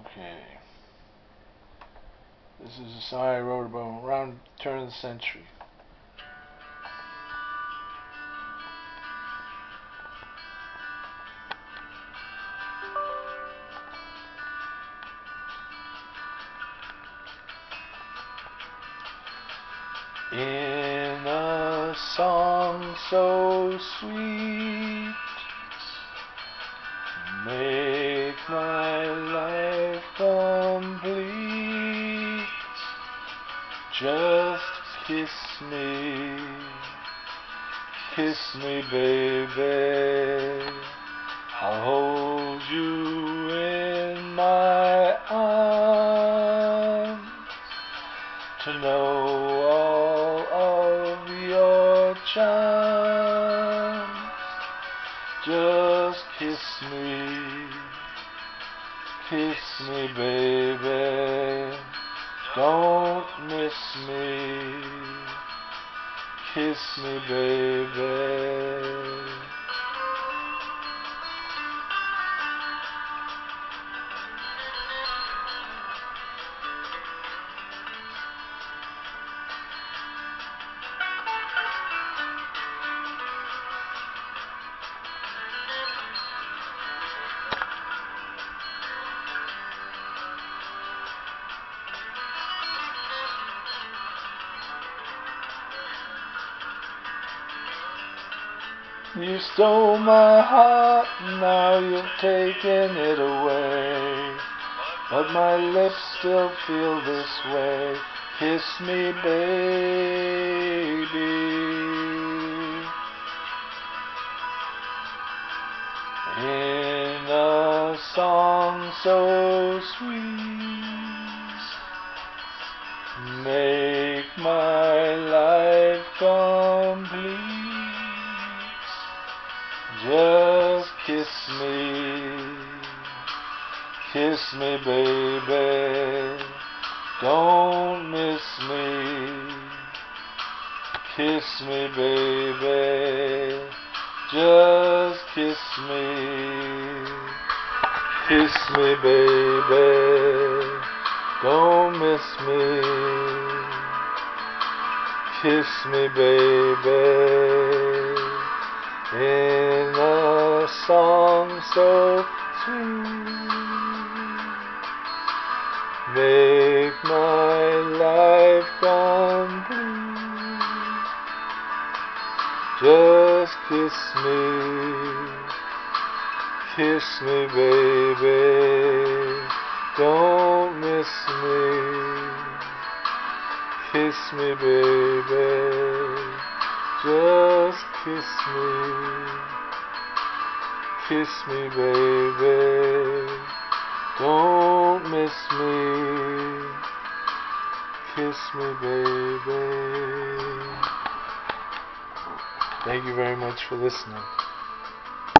Okay. This is a song I wrote about around turn of the century. In a song so sweet, make my complete. Just kiss me, kiss me, baby. I'll hold you in my arms to know all of your chance. Just kiss me, kiss me, baby. Don't miss me. Kiss me, baby. You stole my heart, now you've taken it away. But my lips still feel this way. Kiss me, baby. In a song so sweet, make my life complete. Just kiss me, kiss me, baby. Don't miss me. Kiss me, baby. Just kiss me. Kiss me, baby. Don't miss me. Kiss me, baby in a song so sweet. Make my life complete. Just kiss me, kiss me, baby. Don't miss me. Kiss me, baby. Just kiss me, kiss me, baby. Don't miss me, kiss me, baby. Thank you very much for listening.